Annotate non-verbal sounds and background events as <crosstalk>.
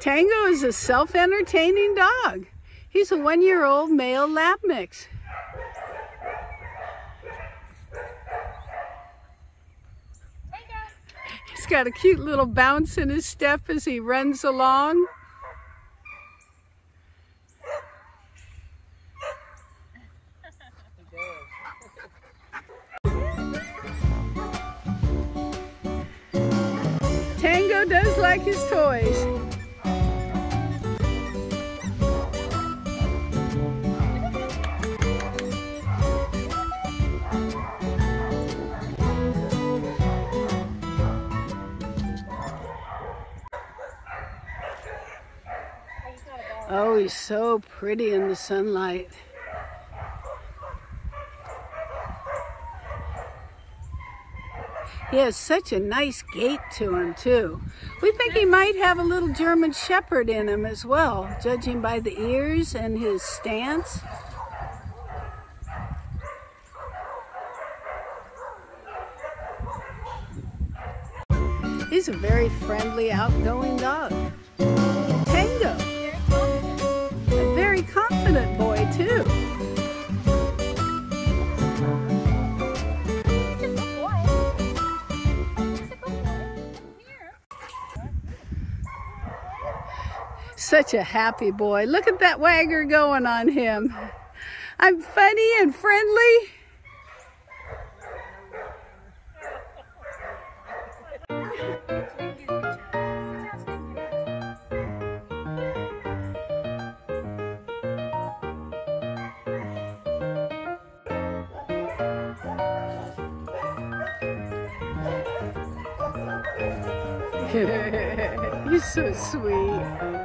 Tango is a self-entertaining dog. He's a one-year-old male lab mix. He's got a cute little bounce in his step as he runs along. Tango does like his toys. Oh, he's so pretty in the sunlight. He has such a nice gait to him, too. We think he might have a little German Shepherd in him as well, judging by the ears and his stance. He's a very friendly, outgoing dog. Such a happy boy. Look at that wagger going on him. I'm funny and friendly. <laughs> You're so sweet.